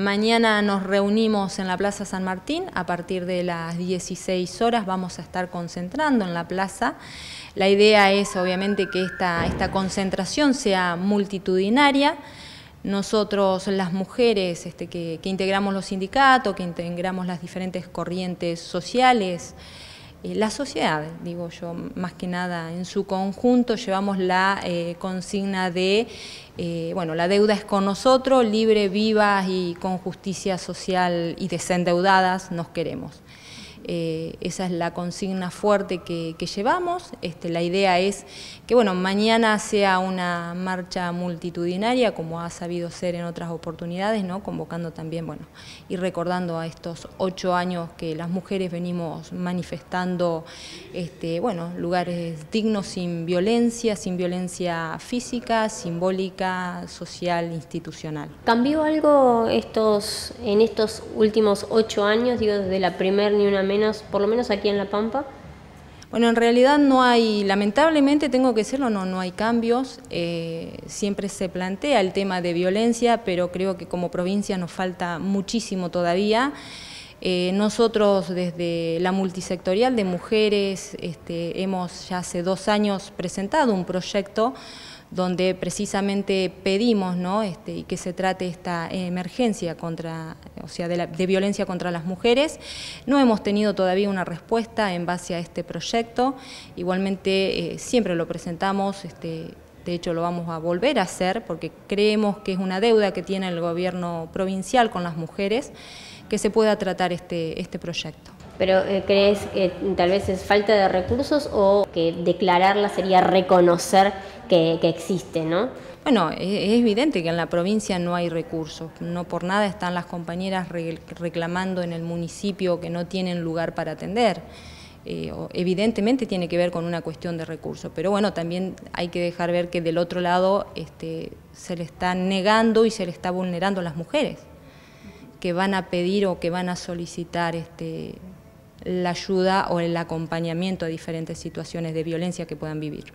Mañana nos reunimos en la Plaza San Martín, a partir de las 16 horas vamos a estar concentrando en la plaza. La idea es obviamente que esta, concentración sea multitudinaria. Nosotros, las mujeres este, que integramos los sindicatos, que integramos las diferentes corrientes sociales, eh, la sociedad, digo yo, más que nada en su conjunto llevamos la eh, consigna de, eh, bueno, la deuda es con nosotros, libre, vivas y con justicia social y desendeudadas nos queremos. Eh, esa es la consigna fuerte que, llevamos. Este, la idea es que bueno, mañana sea una marcha multitudinaria, como ha sabido ser en otras oportunidades, convocando también bueno, y recordando a estos ocho años que las mujeres venimos manifestando este, bueno, lugares dignos sin violencia, sin violencia física, simbólica, social, institucional. ¿Cambió algo estos, en estos últimos ocho años, digo, desde la primer ni una por lo menos aquí en La Pampa? Bueno, en realidad no hay, lamentablemente tengo que decirlo, no, no hay cambios. Eh, siempre se plantea el tema de violencia, pero creo que como provincia nos falta muchísimo todavía. Eh, nosotros desde la multisectorial de mujeres este, hemos ya hace dos años presentado un proyecto donde precisamente pedimos ¿no? este, y que se trate esta emergencia contra, o sea, de, violencia contra las mujeres. No hemos tenido todavía una respuesta en base a este proyecto, igualmente eh, siempre lo presentamos, este, de hecho lo vamos a volver a hacer porque creemos que es una deuda que tiene el gobierno provincial con las mujeres que se pueda tratar este, este proyecto. Pero eh, ¿crees que tal vez es falta de recursos o que declararla sería reconocer que, existe, no? Bueno, es, evidente que en la provincia no hay recursos, no por nada están las compañeras reclamando en el municipio que no tienen lugar para atender. Eh, evidentemente tiene que ver con una cuestión de recursos, pero bueno, también hay que dejar ver que del otro lado este, se le está negando y se le está vulnerando a las mujeres que van a pedir o que van a solicitar este, la ayuda o el acompañamiento a diferentes situaciones de violencia que puedan vivir.